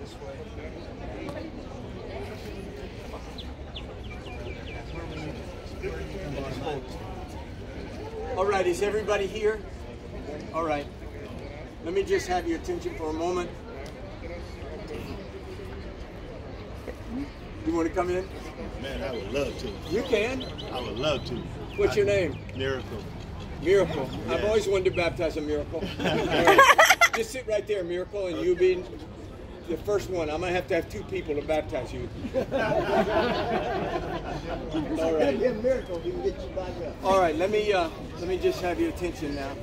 This way. All right, is everybody here? All right. Let me just have your attention for a moment. You want to come in? Man, I would love to. You can. I would love to. What's your name? Miracle. Miracle. I've always wanted to baptize a miracle. Right. Just sit right there, Miracle, and you be the first one. I'm gonna have to have two people to baptize you. All right. be a miracle if we can get you back up. All right. Let me uh, let me just have your attention now.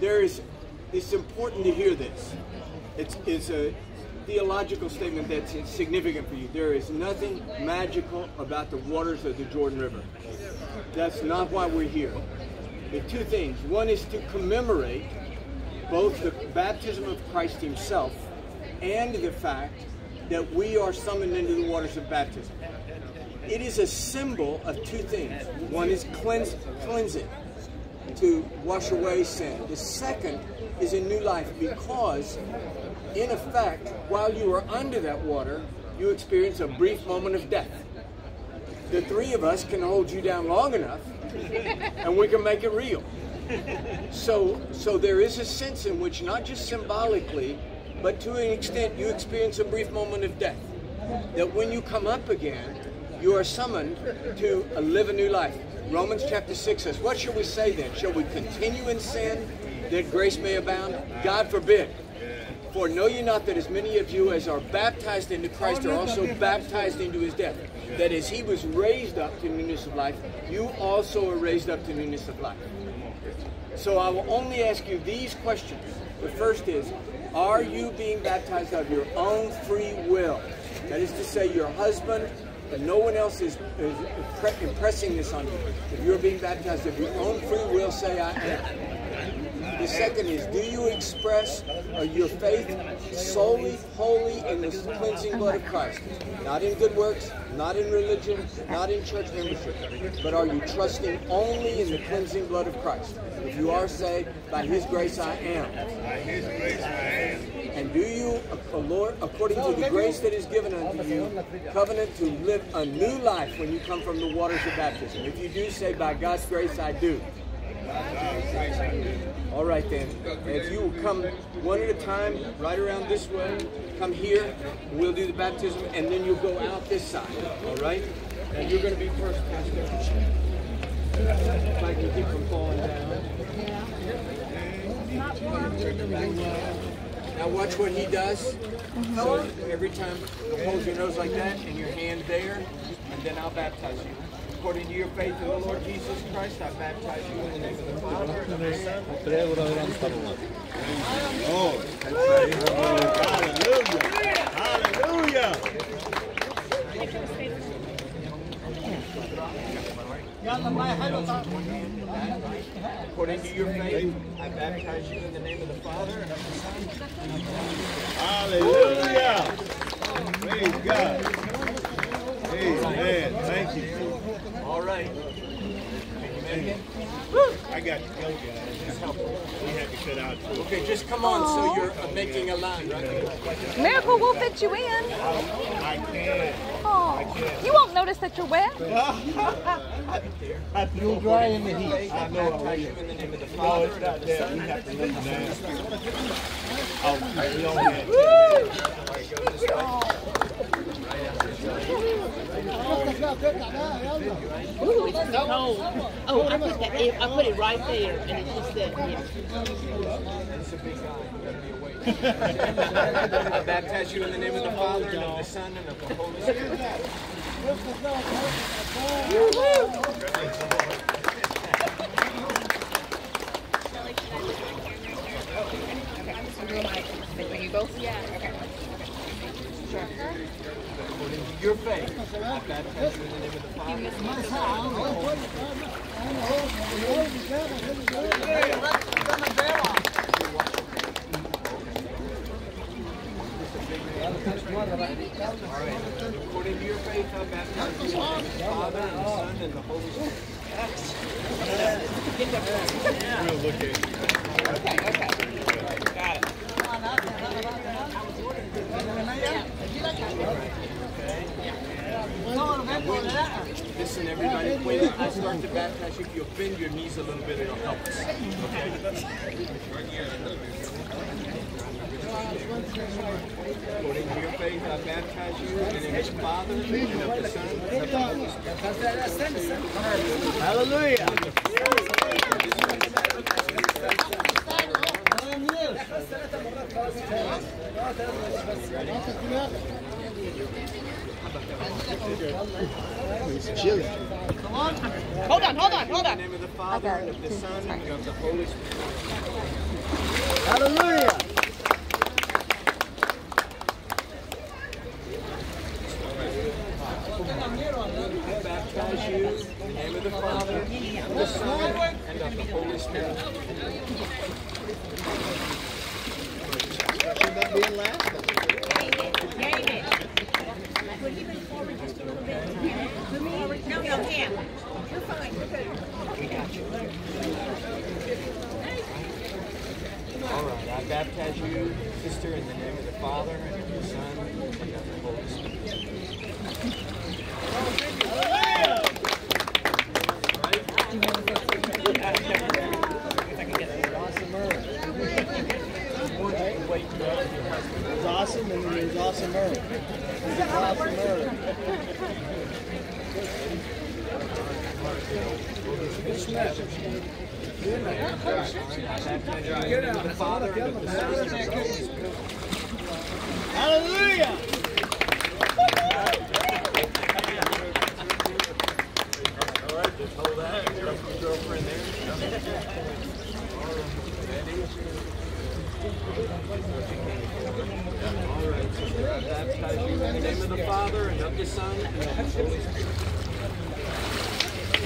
There is. It's important to hear this. It's it's a theological statement that's significant for you. There is nothing magical about the waters of the Jordan River. That's not why we're here. Are two things. One is to commemorate both the baptism of Christ Himself and the fact that we are summoned into the waters of baptism. It is a symbol of two things. One is cleanse, cleansing, to wash away sin. The second is a new life because, in effect, while you are under that water, you experience a brief moment of death. The three of us can hold you down long enough and we can make it real. So, so there is a sense in which, not just symbolically, but to an extent, you experience a brief moment of death. That when you come up again, you are summoned to live a new life. Romans chapter 6 says, What shall we say then? Shall we continue in sin that grace may abound? God forbid. For know ye not that as many of you as are baptized into Christ are also baptized into his death? That as he was raised up to newness of life, you also are raised up to newness of life. So I will only ask you these questions. The first is, are you being baptized of your own free will? That is to say, your husband and no one else is, is impressing this on you. If you're being baptized of your own free will, say I am. The second is, do you express uh, your faith solely, wholly in the cleansing blood of Christ? Not in good works, not in religion, not in church membership, but are you trusting only in the cleansing blood of Christ? If you are saved, by His grace I am. By His grace I am. And do you, uh, Lord, according to the grace that is given unto you, covenant to live a new life when you come from the waters of baptism? If you do, say, by God's grace I do. All right then. If you will come one at a time, right around this way, come here, we'll do the baptism, and then you'll go out this side. All right? And you're going to be first, Pastor. If I can keep from falling down. Now watch what he does. So every time, hold your nose like that, and your hand there, and then I'll baptize you. According to your faith in the Lord Jesus Christ, I baptize you in the name of the Father, and of the Son, Oh, hallelujah. Hallelujah. According to your faith, I baptize you in the name of the Father and of the Son. Hallelujah. Praise God. Amen. Thank you. All right. I got to go, guys. We had to cut out. Okay, just come on so you're uh, making a line, right? Miracle will fit you in. I can. Oh, you won't notice that you're wet. You'll dry in the heat. I baptize you in the name of the No, Father it's and not of the that. Son. We have to look down. Oh, we don't have Oh, oh, I put that. I put it right there, and it just said, yeah. It's a big guy. You gotta be awake. I baptize you in the name of the Father and of the Son and of the Holy Spirit. You both? Yeah. Okay. According to your faith, I baptize you in the name of the Father and of the Son. and of the Holy Spirit. According to your faith, I baptize you in the name of the Father and the Son and the Holy Spirit. We'll look at. Okay, okay. Start to baptize you, if you bend your knees a little bit, it'll help us. According to your faith, I baptize you in the name of the Father, and of the Son, and of the Holy Spirit. Hallelujah. Hold on, hold on, hold In on. the name of the Father, and of the Son, and of the Holy Spirit. Hallelujah. I baptize you in the name of the Father, and the Son, and of the Holy Spirit. Should that be last? No, no, Cam. You're fine. You're good. All right, I baptize you, sister, in the name of the Father, and of the Son, and of the Holy Spirit. It was awesome and it was awesome. It was awesome Earl. Hallelujah. All right, just hold that. There. All right, baptize you in the name of the Father, and of the Son, and of the Holy Spirit.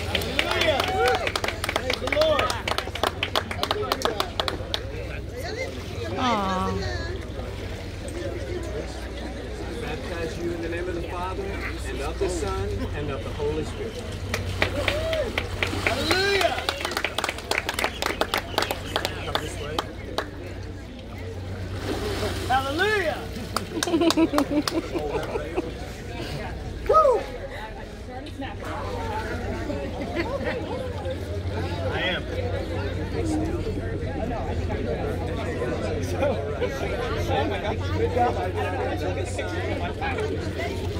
Hallelujah. Praise the Lord. baptize you in the name of the Father, and of the Son, and of the Holy Spirit. Hallelujah. Come this way. Hallelujah. I am. Hallelujah. Baptize you in the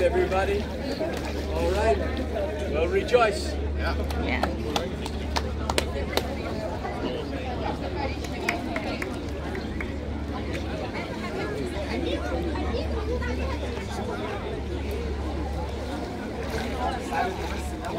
everybody? All right. Well, rejoice. Yeah.